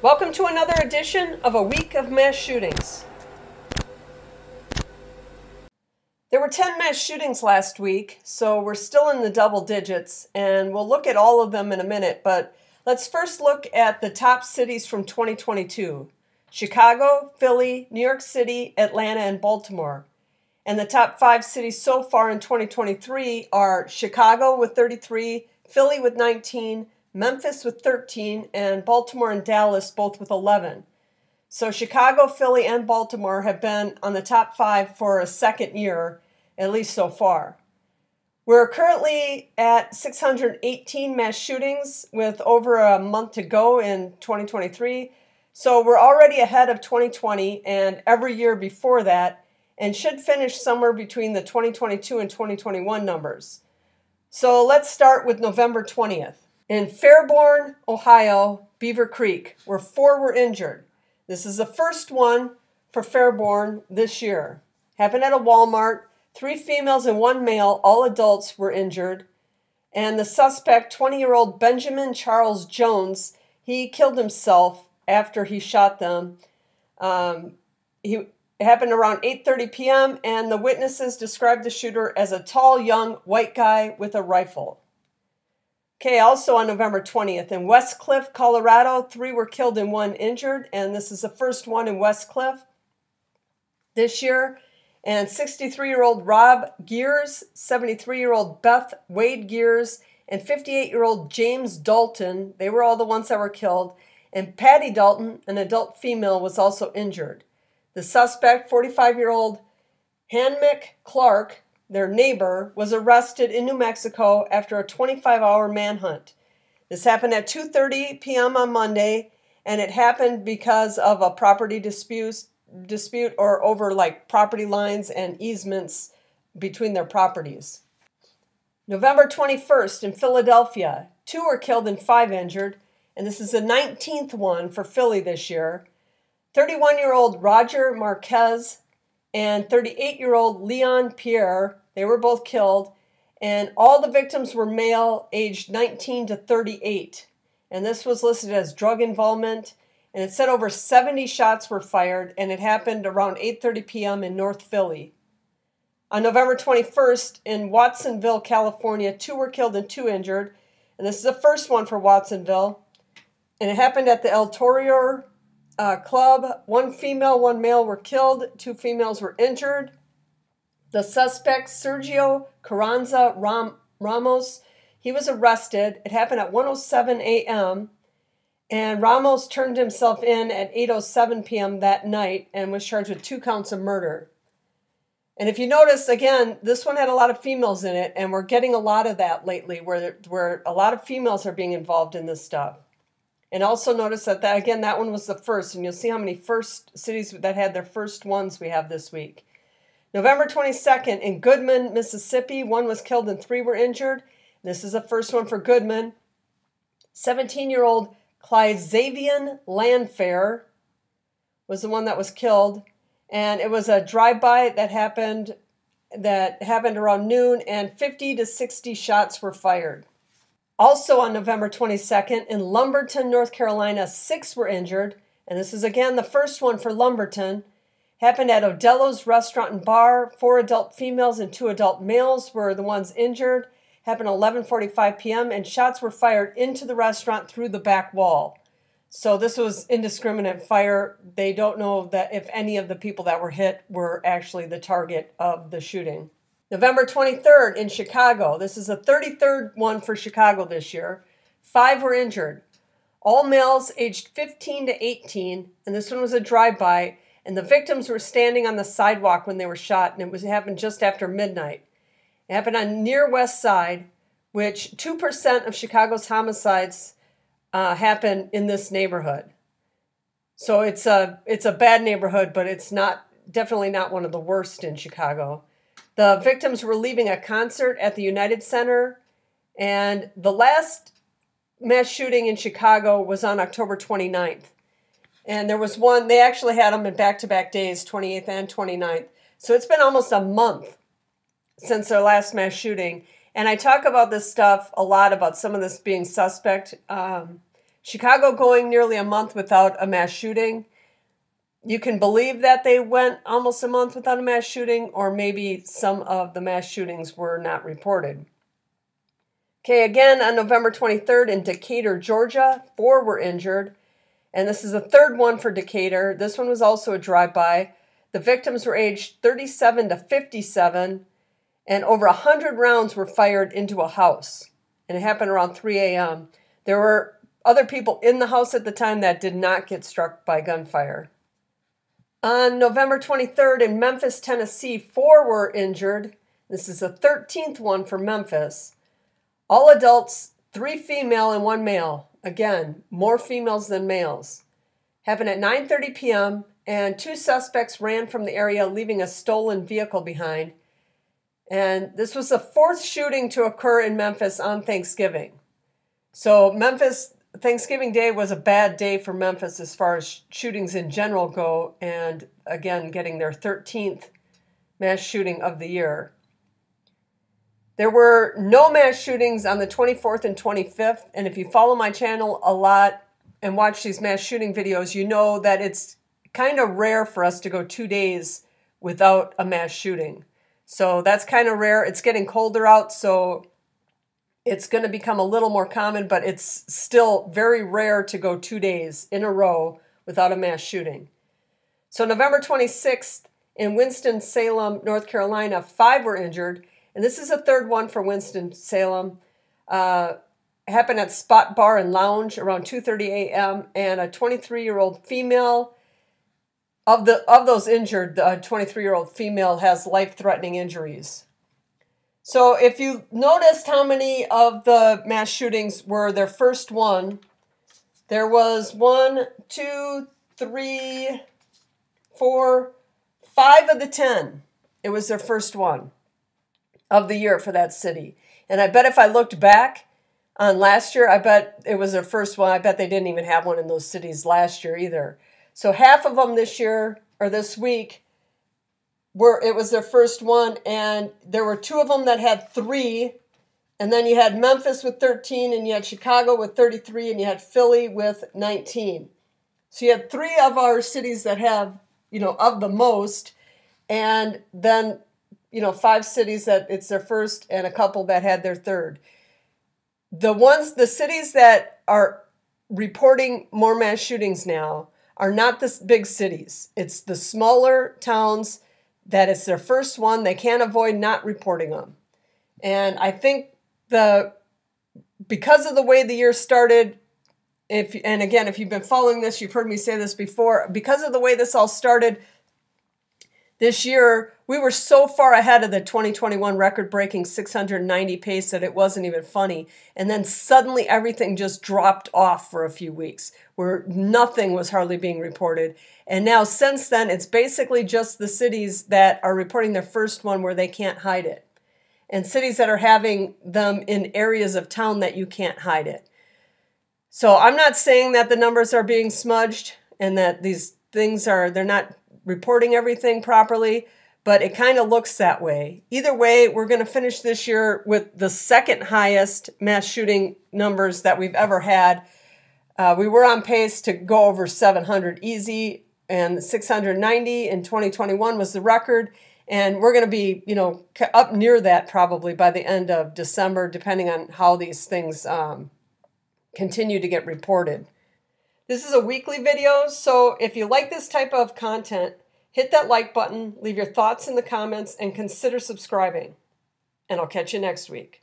Welcome to another edition of A Week of Mass Shootings. There were 10 mass shootings last week, so we're still in the double digits, and we'll look at all of them in a minute. But let's first look at the top cities from 2022 Chicago, Philly, New York City, Atlanta, and Baltimore. And the top five cities so far in 2023 are Chicago with 33, Philly with 19, Memphis with 13, and Baltimore and Dallas both with 11. So Chicago, Philly, and Baltimore have been on the top five for a second year, at least so far. We're currently at 618 mass shootings with over a month to go in 2023. So we're already ahead of 2020 and every year before that, and should finish somewhere between the 2022 and 2021 numbers. So let's start with November 20th. In Fairborn, Ohio, Beavercreek, where four were injured. This is the first one for Fairborn this year. Happened at a Walmart. Three females and one male, all adults, were injured. And the suspect, 20 year old Benjamin Charles Jones, he killed himself after he shot them. Um, he, happened around 8:30 p.m. and the witnesses described the shooter as a tall young white guy with a rifle. Okay, also on November 20th in Westcliffe, Colorado, three were killed and one injured, and this is the first one in Westcliffe this year. And 63 year old Rob Geers, 73 year old Beth Wade Geers, and 58 year old James Daulton, they were all the ones that were killed. And Patty Daulton, an adult female, was also injured. The suspect, 45 year old Hanmek Clark, their neighbor, was arrested in New Mexico after a 25-hour manhunt. This happened at 2:30 p.m. on Monday, and it happened because of a property dispute dispute or over like property lines and easements between their properties. November 21st in Philadelphia, two were killed and five injured, and this is the 19th one for Philly this year. 31 year old Roger Marquez and 38 year old Leon Pierre. They were both killed, and all the victims were male aged 19 to 38. And this was listed as drug involvement. And it said over 70 shots were fired, and it happened around 8:30 p.m. in North Philly. On November 21st in Watsonville, California, two were killed and two injured. And this is the first one for Watsonville. And it happened at the El Torero uh, club. One female, one male were killed, two females were injured. The suspect, Sergio Carranza Ram- Ramos, he was arrested. It happened at 1:07 a.m. And Ramos turned himself in at 8:07 p.m. that night and was charged with two counts of murder. And if you notice, again, this one had a lot of females in it, and we're getting a lot of that lately, where where a lot of females are being involved in this stuff. And also notice that, that again, that one was the first, and you'll see how many first cities that had their first ones we have this week. November 22nd in Goodman, Mississippi, one was killed and three were injured. This is the first one for Goodman. 17 year old Clyzavion Landfair was the one that was killed. And it was a drive by that happened that happened around noon, and 50 to 60 shots were fired. Also on November 22nd, in Lumberton, North Carolina, six were injured, and this is again the first one for Lumberton. Happened at Adello's Restaurant and Bar. Four adult females and two adult males were the ones injured. Happened 11:45 p.m. and shots were fired into the restaurant through the back wall. So this was indiscriminate fire. They don't know that if any of the people that were hit were actually the target of the shooting. November 23rd in Chicago. This is the 33rd one for Chicago this year. Five were injured. All males aged 15 to 18, and this one was a drive-by, and the victims were standing on the sidewalk when they were shot, and it was it happened just after midnight. It happened on near West Side, which 2% of Chicago's homicides uh, happen in this neighborhood. So it's a it's a bad neighborhood, but it's not definitely not one of the worst in Chicago. The victims were leaving a concert at the United Center, and the last mass shooting in Chicago was on October 29th. And there was one, they actually had them in back to back days, 28th and 29th. So it's been almost a month since their last mass shooting. And I talk about this stuff a lot about some of this being suspect um, Chicago going nearly a month without a mass shooting. You can believe that they went almost a month without a mass shooting, or maybe some of the mass shootings were not reported. Okay, again on November 23rd in Decatur, Georgia, four were injured. And this is the third one for Decatur. This one was also a drive by. The victims were aged 37 to 57, and over 100 rounds were fired into a house. And it happened around 3 a.m. There were other people in the house at the time that did not get struck by gunfire. On November 23rd in Memphis, Tennessee, four were injured. This is the 13th one for Memphis. All adults, three female and one male. Again, more females than males. Happened at 9:30 p.m. and two suspects ran from the area leaving a stolen vehicle behind. And this was the fourth shooting to occur in Memphis on Thanksgiving. So Memphis Thanksgiving Day was a bad day for Memphis as far as shootings in general go and again getting their 13th mass shooting of the year. There were no mass shootings on the 24th and 25th. And if you follow my channel a lot and watch these mass shooting videos, you know that it's kind of rare for us to go two days without a mass shooting. So that's kind of rare. It's getting colder out, so it's going to become a little more common, but it's still very rare to go two days in a row without a mass shooting. So, November 26th in Winston-Salem, North Carolina, five were injured and this is a third one for Winston-Salem. Uh, happened at Spot Bar and Lounge around 2:30 a.m. and a 23-year-old female of the of those injured, the 23-year-old female has life-threatening injuries. So if you noticed how many of the mass shootings were their first one, there was one, two, three, four, five of the ten. It was their first one of the year for that city. And I bet if I looked back on last year, I bet it was their first one. I bet they didn't even have one in those cities last year either. So half of them this year or this week were it was their first one and there were two of them that had 3 and then you had Memphis with 13 and you had Chicago with 33 and you had Philly with 19. So you had 3 of our cities that have, you know, of the most and then you know, five cities that it's their first and a couple that had their third. The ones, the cities that are reporting more mass shootings now are not the big cities. It's the smaller towns that it's their first one. They can't avoid not reporting them. And I think the because of the way the year started, if and again, if you've been following this, you've heard me say this before, because of the way this all started, this year, we were so far ahead of the 2021 record breaking 690 pace that it wasn't even funny. And then suddenly everything just dropped off for a few weeks where nothing was hardly being reported. And now, since then, it's basically just the cities that are reporting their first one where they can't hide it, and cities that are having them in areas of town that you can't hide it. So I'm not saying that the numbers are being smudged and that these things are, they're not reporting everything properly, but it kind of looks that way. Either way, we're going to finish this year with the second highest mass shooting numbers that we've ever had. Uh, we were on pace to go over 700 easy, and 690 in 2021 was the record. And we're going to be, you know, up near that probably by the end of December, depending on how these things um, continue to get reported. This is a weekly video, so if you like this type of content, hit that like button, leave your thoughts in the comments, and consider subscribing. And I'll catch you next week.